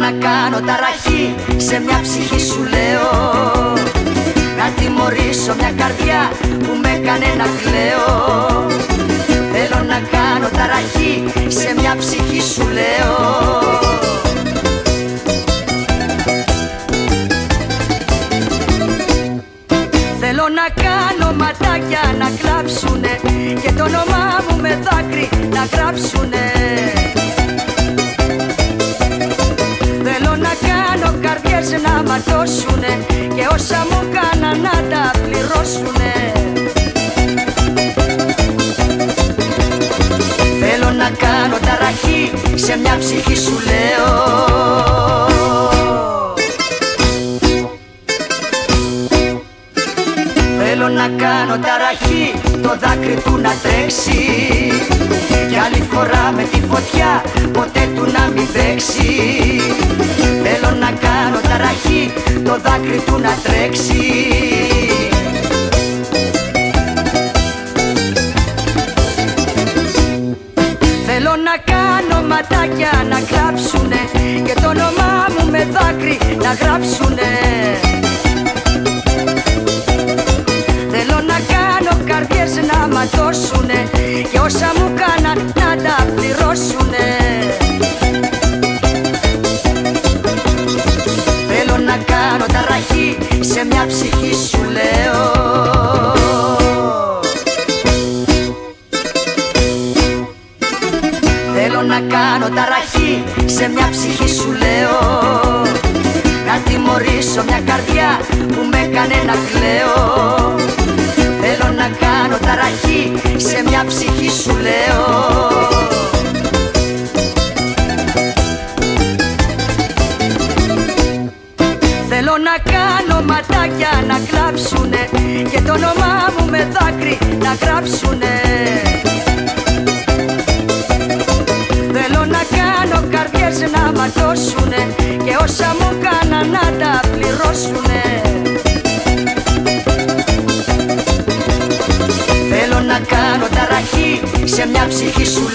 κάνω ταραχή. Σε μια ψυχή σου λέω Να τιμωρήσω μια καρδιά που με έκανε να κλαίω. Θέλω να κάνω ταραχή σε μια ψυχή σου λέω. Θέλω να κάνω ματάκια να κλάψουνε Και το όνομά μου με δάκρυ να γράψουνε να ματώσουνε Και όσα μου κάνα να τα πληρώσουνε. Θέλω να κάνω ταραχή σε μια ψυχή σου λέω. Θέλω να κάνω ταραχή το δάκρυ του να τρέξει. Κι άλλη φορά με τη φωτιά ποτέ του να μην παίξει. Θέλω να κάνω ταραχή το δάκρυ του να τρέξει. Θέλω να κάνω ματάκια να κλάψουνε Και το όνομά μου με δάκρυ να γράψουνε. Θέλω να κάνω καρδιές να ματώσουνε Και όσα μου κάναν να τα σου λέω. Θέλω να κάνω ταραχή σε μια ψυχή σου λέω. Να τιμωρήσω μια καρδιά που με έκανε να κλαίω. Θέλω να κάνω ταραχή σε μια ψυχή σου λέω Θέλω να κάνω ματάκια να κλάψουνε Και το όνομά μου με δάκρυ να γράψουνε. Θέλω να κάνω καρδιές να ματώσουνε Και όσα μου κάνα να τα πληρώσουνε. Θέλω να κάνω ταραχή σε μια ψυχή σου